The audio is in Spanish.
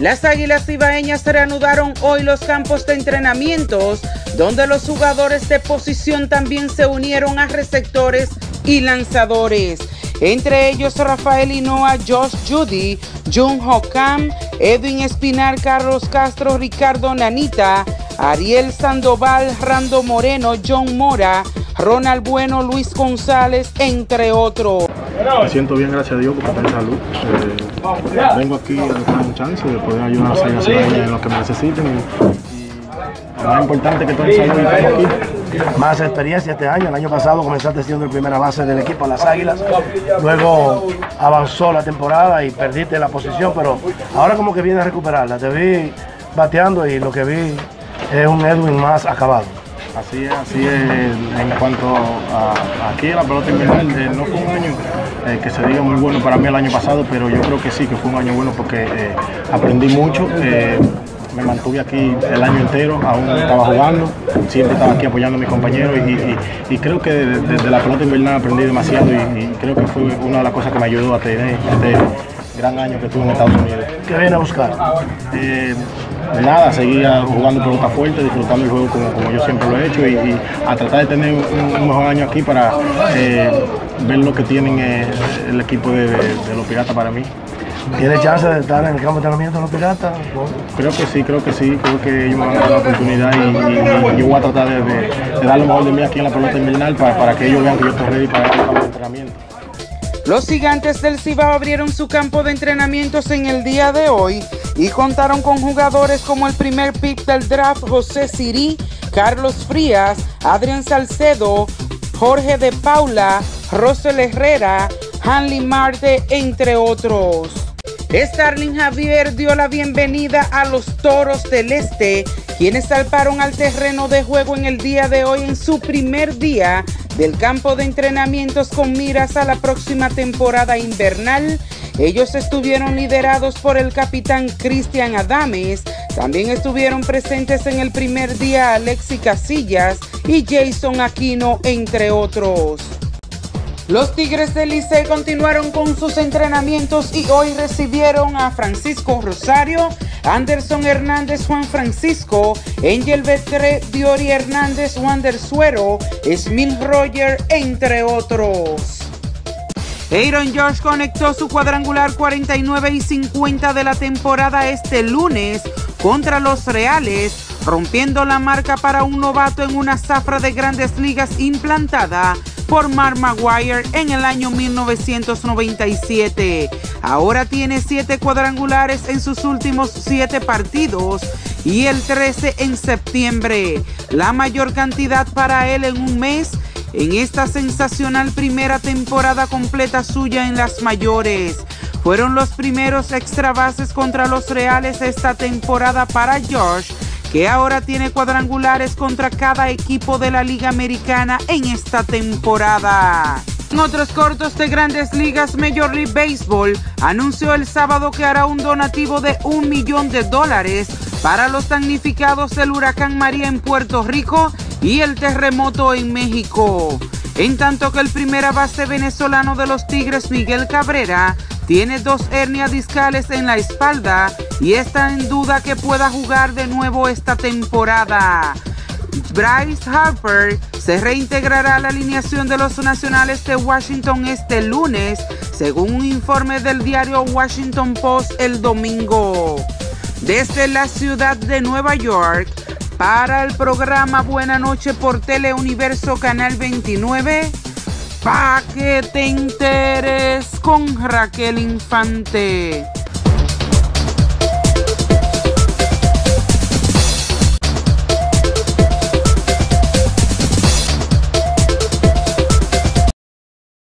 Las Águilas Ibaeñas reanudaron hoy los campos de entrenamientos, donde los jugadores de posición también se unieron a receptores y lanzadores. Entre ellos Rafael Hinoa, Josh Judy, Jun Hokam, Edwin Espinar, Carlos Castro, Ricardo Nanita, Ariel Sandoval, Rando Moreno, John Mora, Ronald Bueno, Luis González, entre otros. Me siento bien, gracias a Dios, porque estoy en salud. Eh, vengo aquí a buscar un chance de poder ayudar a águilas en lo que me necesiten. Y, lo más importante que estoy en salud y estamos aquí. Más experiencia este año. El año pasado comenzaste siendo el primera base del equipo, las Águilas. Luego avanzó la temporada y perdiste la posición, pero ahora como que viene a recuperarla. Te vi bateando y lo que vi es un Edwin más acabado. Así es, así es. En cuanto a aquí la pelota invernal, no fue un año eh, que se diga muy bueno para mí el año pasado, pero yo creo que sí, que fue un año bueno porque eh, aprendí mucho. me mantuve aquí el año entero, aún estaba jugando, siempre estaba aquí apoyando a mis compañeros y, creo que desde la pelota invernal aprendí demasiado y, creo que fue una de las cosas que me ayudó a tener este gran año que tuve en Estados Unidos. ¿Qué viene a buscar? nada, seguir jugando pelota fuerte, disfrutando el juego como, yo siempre lo he hecho y, a tratar de tener un, mejor año aquí para eh, ver lo que tienen eh, el equipo de, los Piratas para mí. ¿Tiene chance de estar en el campo de entrenamiento de los Piratas? Creo que sí, creo que sí, creo que ellos me van a dar la oportunidad y, yo voy a tratar de, dar lo mejor de mí aquí en la pelota invernal para, para que ellos vean que yo estoy ready para el campo de entrenamiento. Los gigantes del Cibao abrieron su campo de entrenamientos en el día de hoy y contaron con jugadores como el primer pick del draft José Sirí, Carlos Frías, Adrián Salcedo, Jorge de Paula, Rosel Herrera, Hanley Marte, entre otros. Starling Javier dio la bienvenida a los Toros del Este, quienes salparon al terreno de juego en el día de hoy en su primer día del campo de entrenamientos con miras a la próxima temporada invernal. Ellos estuvieron liderados por el capitán Cristian Adames. También estuvieron presentes en el primer día Alexi Casillas y Jason Aquino, entre otros. Los Tigres del Licey continuaron con sus entrenamientos y hoy recibieron a Francisco Rosario, Anderson Hernández, Juan Francisco, Angel Betre, Diori Hernández, Wander Suero, Smith Roger, entre otros. Aaron Josh conectó su cuadrangular 49 y 50 de la temporada este lunes contra los Reales, rompiendo la marca para un novato en una zafra de grandes ligas implantada por Mark Maguire en el año 1997. Ahora tiene siete cuadrangulares en sus últimos siete partidos y el 13 en septiembre, la mayor cantidad para él en un mes en esta sensacional primera temporada completa suya en las mayores. Fueron los primeros extra bases contra los Reales esta temporada para George que ahora tiene cuadrangulares contra cada equipo de la Liga Americana en esta temporada. En otros cortos de grandes ligas, Major League Baseball anunció el sábado que hará un donativo de un millón de dólares para los damnificados del huracán María en Puerto Rico y el terremoto en México. En tanto que el primer base venezolano de los Tigres, Miguel Cabrera, tiene dos hernias discales en la espalda y está en duda que pueda jugar de nuevo esta temporada. Bryce Harper se reintegrará a la alineación de los nacionales de Washington este lunes, según un informe del diario Washington Post el domingo. Desde la ciudad de Nueva York, para el programa Buena Noche por Teleuniverso Canal 29, Pa' que te enteres con Raquel Infante.